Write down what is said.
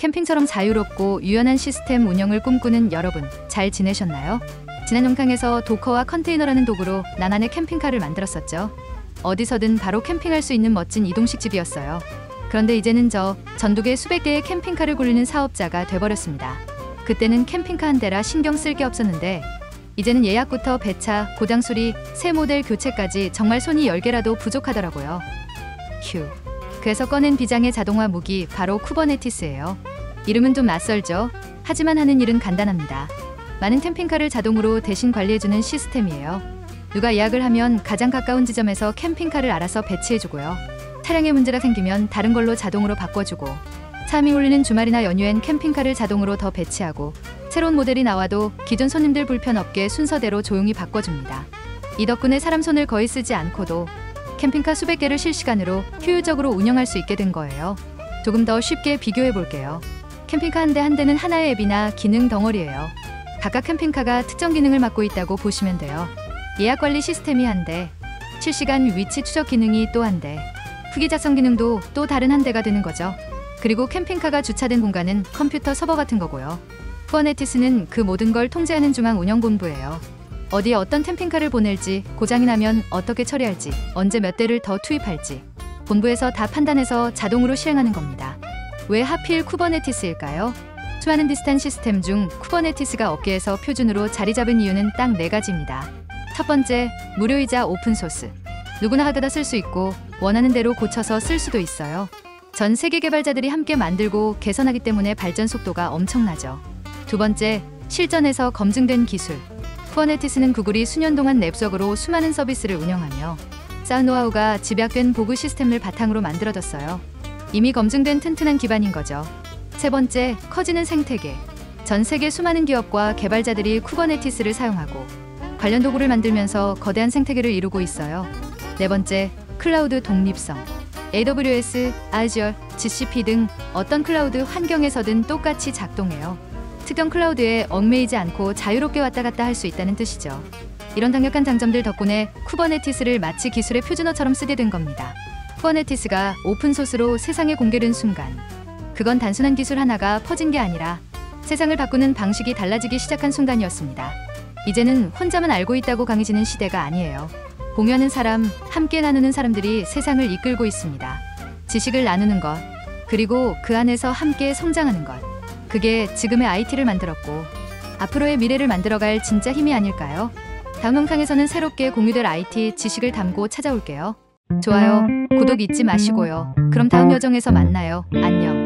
캠핑처럼 자유롭고 유연한 시스템 운영을 꿈꾸는 여러분, 잘 지내셨나요? 지난 영상에서 도커와 컨테이너라는 도구로 나만의 캠핑카를 만들었었죠. 어디서든 바로 캠핑할 수 있는 멋진 이동식 집이었어요. 그런데 이제는 저 전국에 수백 개의 캠핑카를 굴리는 사업자가 돼버렸습니다. 그때는 캠핑카 한 대라 신경 쓸 게 없었는데 이제는 예약부터 배차, 고장 수리, 새 모델 교체까지 정말 손이 10개라도 부족하더라고요. 휴. 그래서 꺼낸 비장의 자동화 무기 바로 Kubernetes예요. 이름은 좀 낯설죠? 하지만 하는 일은 간단합니다. 많은 캠핑카를 자동으로 대신 관리해주는 시스템이에요. 누가 예약을 하면 가장 가까운 지점에서 캠핑카를 알아서 배치해주고요. 차량에 문제가 생기면 다른 걸로 자동으로 바꿔주고 사람이 몰리는 주말이나 연휴엔 캠핑카를 자동으로 더 배치하고 새로운 모델이 나와도 기존 손님들 불편 없게 순서대로 조용히 바꿔줍니다. 이 덕분에 사람 손을 거의 쓰지 않고도 캠핑카 수백 개를 실시간으로 효율적으로 운영할 수 있게 된 거예요. 조금 더 쉽게 비교해 볼게요. 캠핑카 한 대 한 대는 하나의 앱이나 기능 덩어리예요. 각각 캠핑카가 특정 기능을 맡고 있다고 보시면 돼요. 예약 관리 시스템이 한 대, 실시간 위치 추적 기능이 또 한 대, 후기 작성 기능도 또 다른 한 대가 되는 거죠. 그리고 캠핑카가 주차된 공간은 컴퓨터 서버 같은 거고요. Kubernetes는 그 모든 걸 통제하는 중앙 운영 본부예요. 어디에 어떤 캠핑카를 보낼지, 고장이 나면 어떻게 처리할지, 언제 몇 대를 더 투입할지, 본부에서 다 판단해서 자동으로 실행하는 겁니다. 왜 하필 Kubernetes일까요? 수많은 비슷한 시스템 중 Kubernetes가 업계에서 표준으로 자리 잡은 이유는 딱 네 가지입니다. 첫 번째, 무료이자 오픈소스. 누구나 가져다 쓸 수 있고 원하는 대로 고쳐서 쓸 수도 있어요. 전 세계 개발자들이 함께 만들고 개선하기 때문에 발전 속도가 엄청나죠. 두 번째, 실전에서 검증된 기술. Kubernetes는 구글이 수년 동안 내부적으로 수많은 서비스를 운영하며 쌓은 노하우가 집약된 Borg 시스템을 바탕으로 만들어졌어요. 이미 검증된 튼튼한 기반인 거죠. 세 번째, 커지는 생태계. 전 세계 수많은 기업과 개발자들이 Kubernetes를 사용하고 관련 도구를 만들면서 거대한 생태계를 이루고 있어요. 네 번째, 클라우드 독립성. AWS, Azure, GCP 등 어떤 클라우드 환경에서든 똑같이 작동해요. 특정 클라우드에 얽매이지 않고 자유롭게 왔다 갔다 할 수 있다는 뜻이죠. 이런 강력한 장점들 덕분에 Kubernetes를 마치 기술의 표준어처럼 쓰게 된 겁니다. Kubernetes가 오픈소스로 세상에 공개된 순간, 그건 단순한 기술 하나가 퍼진 게 아니라 세상을 바꾸는 방식이 달라지기 시작한 순간이었습니다. 이제는 혼자만 알고 있다고 강해지는 시대가 아니에요. 공유하는 사람, 함께 나누는 사람들이 세상을 이끌고 있습니다. 지식을 나누는 것, 그리고 그 안에서 함께 성장하는 것. 그게 지금의 IT를 만들었고, 앞으로의 미래를 만들어갈 진짜 힘이 아닐까요? 다음 영상에서는 새롭게 공유될 IT 지식을 담고 찾아올게요. 좋아요, 구독 잊지 마시고요. 그럼 다음 여정에서 만나요. 안녕.